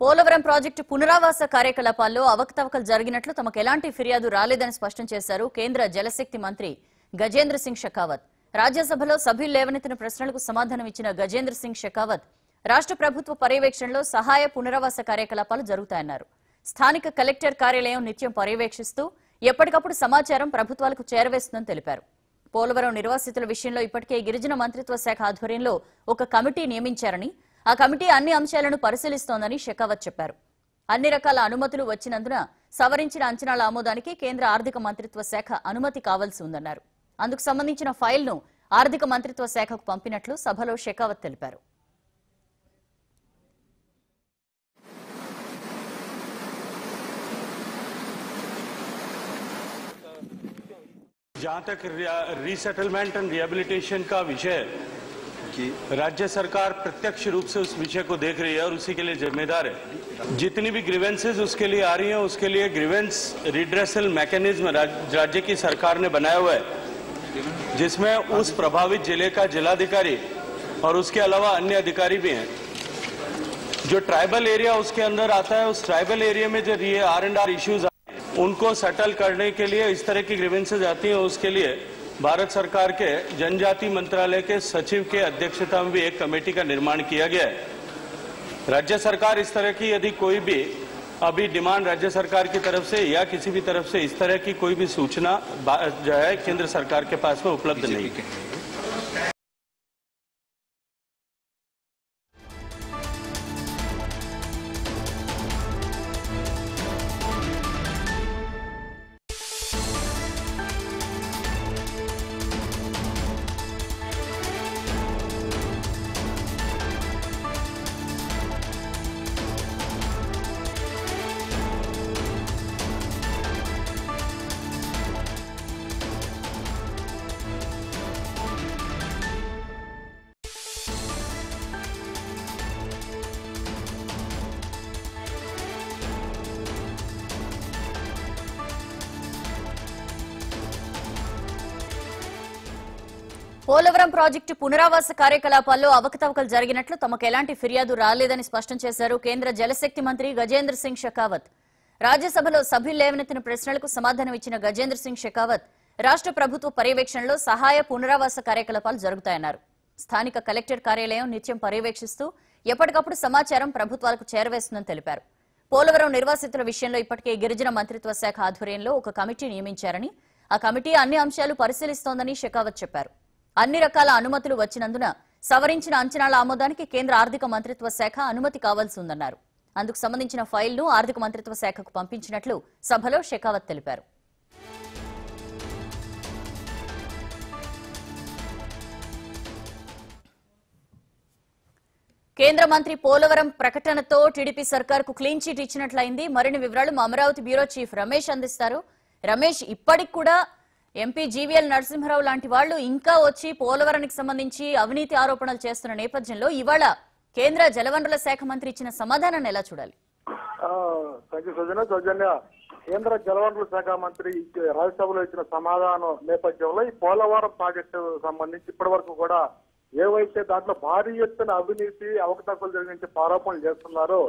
Polavaram project పునరావాస కార్యకలాపాల్లో అవకతవకలు జరిగినట్లు తమకు ఎలాంటి ఫిర్యాదు రాలేదని స్పష్టం చేశారు కేంద్ర జలశక్తి మంత్రి గజేంద్ర సింగ్ షెకావత్. రాజ్యసభలో సభ్యులు లేవనెత్తిన ప్రశ్నలకు సమాధానం ఇచ్చిన గజేంద్ర సింగ్ షెకావత్ రాష్ట్ర ప్రభుత్వ పర్యవేక్షణలో సహాయ పునరావాస కార్యకలాపాలు జరుగుతాయన్నారు. స్థానిక కలెక్టర్ కార్యాలయం నిత్యం పర్యవేక్షిస్తూ ఎప్పటికప్పుడు సమాచారం ప్రభుత్వాలకు చేరవేస్తుందని తెలిపారు. పోలవరం నిర్వాసితుల విషయంలో ఇప్పటికే గిరిజన మంత్రిత్వ శాఖ ఆధ్వర్యంలో ఒక కమిటీ నియమించారని ఆ కమిటీ అన్ని అంశాలను పరిశీలిస్తోందని షెకావత్ చెప్పారు అన్ని రకాల అనుమతులు వచ్చినందున సవరించిన అంచనాల ఆమోదానికి కేంద్ర ఆర్థిక మంత్రిత్వ శాఖ అనుమతి కావాల్సి ఉందన్నారు అందుకు సంబంధించిన ఫైల్ను ఆర్థిక మంత్రిత్వ శాఖకు పంపినట్లు సభలో షెకావత్ తెలిపారు जहाँ तक रीसेटलमेंट एंड रिहेबिलिटेशन का विषय है राज्य सरकार प्रत्यक्ष रूप से उस विषय को देख रही है और उसी के लिए जिम्मेदार है। जितनी भी ग्रीवेंसेज उसके लिए आ रही हैं, उसके लिए ग्रीवेंस रिड्रेसल मैकेनिज्म राज्य की सरकार ने बनाया हुआ है, जिसमें उस प्रभावित ज़िले का जिलाधिकारी और उसके अलावा अन्य अधिकारी भी हैं। जो ट्राइबल एरिया उसके अंदर आता है, उस ट्राइबल एरिया में जो ये आर एंड आर इश्यूज़ उनको सेटल करने के लिए इस तरह की ग्रीवेंसेज आती हैं उसके लिए भारत सरकार के जनजाति मंत्रालय के सचिव के अध्यक्षता में भी एक कमेटी का निर्माण किया गया है। राज्य सरकार इस तरह की यदि कोई भी अभी डिमांड राज्य सरकार की तरफ़ से या किसी भी तरफ़ से इस तरह की कोई भी सूचना जो है केंद्र सरकार के पास में उपलब्ध नहीं है। పోలవరం ప్రాజెక్టు పునరావాస కార్యకలాపాల్లో అవకతవకలు జరిగినట్లు తమకు ఎలాంటి ఫిర్యాదు రాలేదని స్పష్టం చేశారు కేంద్ర జలశక్తి మంత్రి గజేంద్ర సింగ్ షెకావత్. రాజ్యసభలో సభ్యులు లేవనెత్తిన ప్రశ్నలకు సమాధానం ఇచ్చిన గజేంద్ర సింగ్ షెకావత్ రాష్ట్ర ప్రభుత్వ పర్యవేక్షణలో సహాయ పునరావాస కార్యకలాపాలు జరుగుతాయన్నారు. స్థానిక కలెక్టర్ కార్యాలయం నిత్యం పర్యవేక్షిస్తూ ఎప్పటికప్పుడు సమాచారం ప్రభుత్వాలకు చేరవేస్తుందని తెలిపారు. పోలవరం నిర్వాసితుల విషయంలో ఇప్పటికే గిరిజన మంత్రిత్వ శాఖ ఆధ్వర్యంలో ఒక కమిటీ నియమించారని ఆ కమిటీ అన్ని అంశాలు పరిశీలిస్తోందని షెకావత్ చెప్పారు. అన్ని రకాల అనుమతులు వచ్చినందున సవరించిన అంచనాల ఆమోదానికి కేంద్ర ఆర్థిక మంత్రిత్వ శాఖ అనుమతి కావాల్సి ఉందన్నారు అందుకు సంబంధించిన ఫైల్ను ఆర్థిక మంత్రిత్వ శాఖకు పంపించినట్లు సభలో షెకావత్ తెలిపారు. కేంద్ర మంత్రి పోలవరం ప్రకటనతో టీడీపీ సర్కార్కు క్లీన్ చీట్ ఇచ్చినట్లయింది. మరిన్ని వివరాలు మా అమరావతి బ్యూరో చీఫ్ రమేష్ అందిస్తారు. రమేష్ ఇప్పటికి కూడా ఎంపీ జీవీఎల్ నరసింహారావు లాంటి వాళ్ళు ఇంకా వచ్చి పోలవరానికి సంబంధించి అవినీతి ఆరోపణలు చేస్తున్న నేపథ్యంలో ఇవాళ కేంద్ర జలవనరుల శాఖ మంత్రి ఇచ్చిన సమాధానాన్ని ఎలా చూడాలి? కేంద్ర జలవనరుల శాఖ మంత్రి రాజ్యసభలో ఇచ్చిన సమాధానం నేపథ్యంలో ఈ పోలవరం ప్రాజెక్టు సంబంధించి ఇప్పటి వరకు కూడా ఏవైతే దాంట్లో భారీ ఎత్తున అవినీతి అవకతవకలు జరిగించే ఆరోపణలు చేస్తున్నారో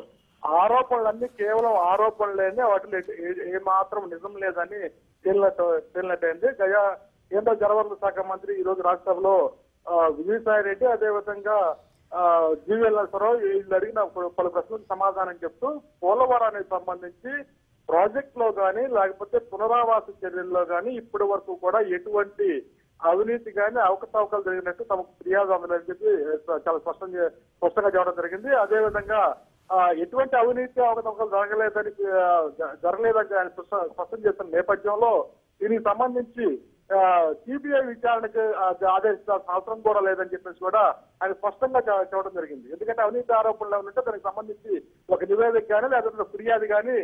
ఆరోపణలన్నీ కేవలం ఆరోపణలేని వాటిలో ఏ- మాత్రం నిజం లేదని తేలినట్టు తేలినట్టయింది. గయా కేంద్ర జలవనరుల శాఖ మంత్రి ఈ రోజు రాజ్యసభలో ఆ, విజయసాయి రెడ్డి అదేవిధంగా ఆ, జీవీఎల్ నరసరావు వీళ్ళు అడిగిన పలు- ప్రశ్నలకు సమాధానం చెప్తూ పోలవరానికి సంబంధించి ప్రాజెక్ట్లో కానీ లేకపోతే పునరావాస చర్యల్లో కానీ ఇప్పటి వరకు కూడా ఎటువంటి అవినీతి కానీ అవకతవకలు జరిగినట్టు తమకు ఫిర్యాదు అందలేదని చెప్పి చాలా స్పష్టం స్పష్టంగా చెప్పడం జరిగింది. అదేవిధంగా ఎటువంటి అవినీతి అవకతవకలు జరగలేదని జరగలేదని ఆయన స్పష్టం చేస్తున్న నేపథ్యంలో దీనికి సంబంధించి సిబిఐ విచారణకు ఆదేశించాల్సిన అవసరం కూడా లేదని చెప్పేసి కూడా ఆయన స్పష్టంగా చెప్పడం జరిగింది. ఎందుకంటే అవినీతి ఆరోపణలు ఏమంటే దానికి సంబంధించి ఒక నివేదిక కానీ లేకపోతే ఫిర్యాదు కానీ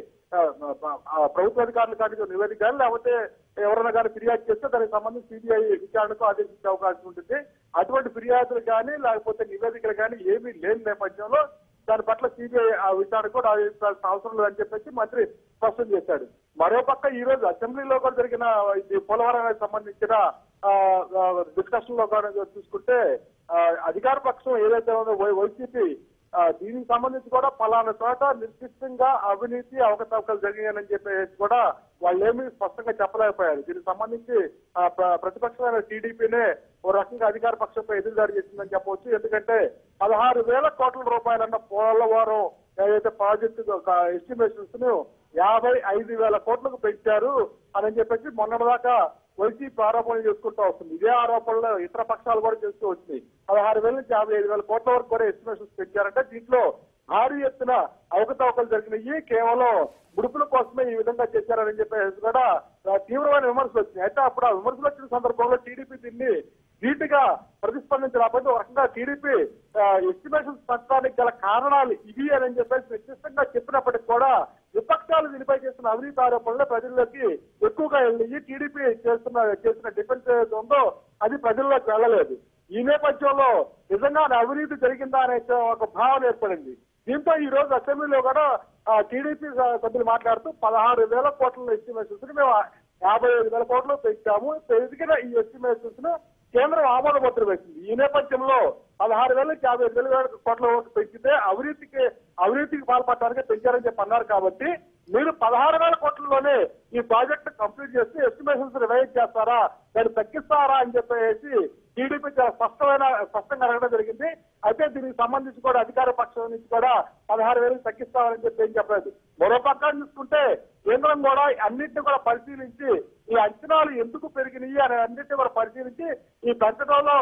ప్రభుత్వ అధికారులు కానీ నివేదిక కానీ లేకపోతే ఎవరైనా కానీ ఫిర్యాదు చేస్తే దానికి సంబంధించి సిబిఐ విచారణకు ఆదేశించే అవకాశం ఉంటుంది. అటువంటి ఫిర్యాదులు కానీ లేకపోతే నివేదికలు కానీ ఏమీ లేని నేపథ్యంలో దాని పట్ల సిబిఐ ఆ విచారణ కూడా అవసరం లేదని చెప్పేసి మంత్రి స్పష్టం చేశాడు. మరోపక్క ఈ రోజు అసెంబ్లీలో కూడా జరిగిన ఇది పోలవరానికి సంబంధించిన డిస్కషన్లో కూడా చూసుకుంటే ఆ, అధికార పక్షం ఏదైతే ఉందో వైసీపీ దీనికి సంబంధించి కూడా పలానా చోట నిర్దిష్టంగా అవినీతి అవకతవకలు జరిగాయని చెప్పేసి కూడా వాళ్ళు ఏమీ స్పష్టంగా చెప్పలేకపోయారు. దీనికి సంబంధించి ప్రతిపక్షమైన టీడీపీనే ఓ రకంగా అధికార పక్షంపై ఎదురుదాడి చేసిందని చెప్పవచ్చు. ఎందుకంటే పదహారు వేల కోట్ల రూపాయలన్న పోలవరం ఏదైతే ప్రాజెక్టు ఎస్టిమేషన్స్ను యాభై ఐదు వేల కోట్లకు పెంచారు అని చెప్పేసి మొన్నటిదాకా వైసీపీ ఆరోపణలు చేసుకుంటూ వస్తుంది. ఇదే ఆరోపణలు ఇతర పక్షాలు కూడా చేస్తూ వచ్చినాయి. పదహారు వేల నుంచి యాభై ఐదు వేల కోట్ల వరకు కూడా ఎస్టిమేషన్స్ పెంచారంటే దీంట్లో భారీ ఎత్తున అవకతవకలు జరిగినాయి. కేవలం ముడుపుల కోసమే ఈ విధంగా చేశారని చెప్పేసి కూడా తీవ్రమైన విమర్శలు వచ్చినాయి. అయితే అప్పుడు ఆ విమర్శలు వచ్చిన సందర్భంలో టీడీపీ దీన్ని ధీటుగా ప్రతిస్పందించలేకపోతే ఒక రకంగా టీడీపీ ఎస్టిమేషన్స్ పెంచడానికి గల కారణాలు ఇవి అని చెప్పేసి నిర్దిష్టంగా చెప్పినప్పటికీ కూడా విపక్షాలు దీనిపై చేసిన అవినీతి ఆరోపణలు ప్రజల్లోకి ఎక్కువగా వెళ్ళి టీడీపీ చేస్తున్న చేసిన డిఫెన్స్ ఏదైతే ఉందో అది ప్రజల్లోకి వెళ్ళలేదు. ఈ నేపథ్యంలో నిజంగా అవినీతి జరిగిందా అనే ఒక భావన ఏర్పడింది. దీంతో ఈ రోజు అసెంబ్లీలో కూడా టీడీపీ సభ్యులు మాట్లాడుతూ పదహారు వేల కోట్ల ఎస్టిమేషన్స్ మేము యాభై ఐదు వేల కోట్లు పెంచాము. పెరిగిన ఈ ఎస్టిమేషన్స్ను ఆమోద ముద్ర వేసింది. ఈ నేపథ్యంలో పదహారు వేల యాభై ఐదు వేల కోట్ల ఓట్లు పెంచితే అవినీతికి అవినీతికి పాల్పడడానికి పెంచారని చెప్పి అన్నారు కాబట్టి మీరు పదహారు వేల కోట్లలోనే ఈ ప్రాజెక్ట్ కంప్లీట్ చేసి ఎస్టిమేషన్స్ రివైజ్ చేస్తారా? దాన్ని తగ్గిస్తారా అని చెప్పేసి టీడీపీ చాలా స్పష్టమైన స్పష్టంగా అడగడం జరిగింది. అయితే దీనికి సంబంధించి కూడా అధికార పక్షం నుంచి కూడా పదహారు వేలు తగ్గిస్తామని చెప్పి ఏం చెప్పలేదు. మరో పక్కన చూసుకుంటే కేంద్రం కూడా అన్నింటినీ కూడా పరిశీలించి ఈ అంచనాలు ఎందుకు పెరిగినాయి అనే అన్నింటినీ కూడా పరిశీలించి ఈ పెంచడంలో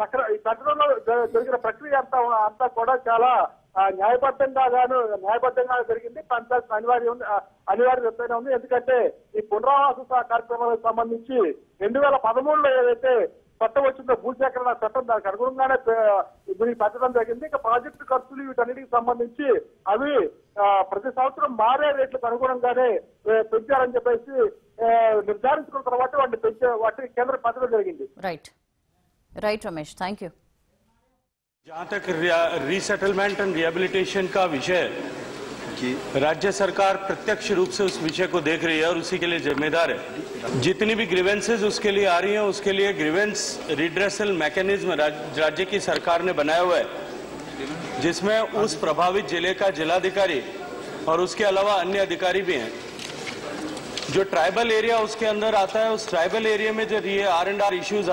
సక్ర ఈ పెంచడంలో జరిగిన ప్రక్రియ అంతా అంతా కూడా చాలా న్యాయబద్ధంగా గాను న్యాయబద్ధంగా జరిగింది. పంచాయత్ అనివార్యం అనివార్యతనే ఉంది. ఎందుకంటే ఈ పునరావాస కార్యక్రమాలకు సంబంధించి రెండు వేల పదమూడులో ఏదైతే చట్టం వచ్చిందో భూసేకరణ చట్టం దానికి అనుగుణంగానే పే- దీనికి పెట్టడం జరిగింది ఇక ప్రాజెక్టు ఖర్చులు వీటన్నిటికి సంబంధించి అవి ఆ, ప్రతి సంవత్సరం మారే రేట్లకు అనుగుణంగానే ఏ, పెంచారని చెప్పేసి ఏ, నిర్ధారించుకున్న తర్వాత వాటిని పెంచే వాటిని కేంద్రం పెట్టడం జరిగింది right right Ramesh thank you जहां तक रीसेटलमेंट एंड रिहेबिलिटेशन का विषय राज्य सरकार प्रत्यक्ष रूप से उस विषय को देख रही है और उसी के लिए जिम्मेदार है। जितनी भी ग्रीवेंसेज उसके लिए आ रही हैं, उसके लिए ग्रीवेंस रिड्रेसल मैकेनिज्म राज्य की सरकार ने बनाया हुआ है, जिसमें उस प्रभावित ज़िले का जिलाधिकारी और उसके अलावा अन्य अधिकारी भी हैं। जो ट्राइबल एरिया उसके अंदर आता है, उस ट्राइबल एरिया में जो ये आर एंड आर इश्यूज़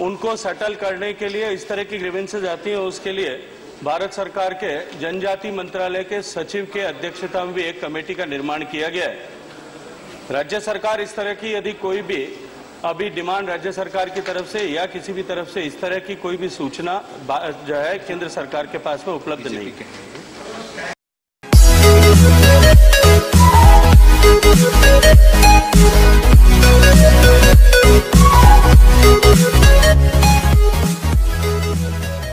उनको सेटल करने के लिए इस तरह की ग्रीवेंसेज आती हैं, उसके लिए भारत सरकार के जनजाति मंत्रालय के सचिव के अध्यक्षता में भी एक कमेटी का निर्माण किया गया है राज्य सरकार इस तरह की यदि कोई भी अभी डिमांड राज्य सरकार की तरफ़ से या किसी भी तरफ़ से इस तरह की कोई भी सूचना जो है केंद्र सरकार के पास में उपलब्ध नहीं है We'll be right back.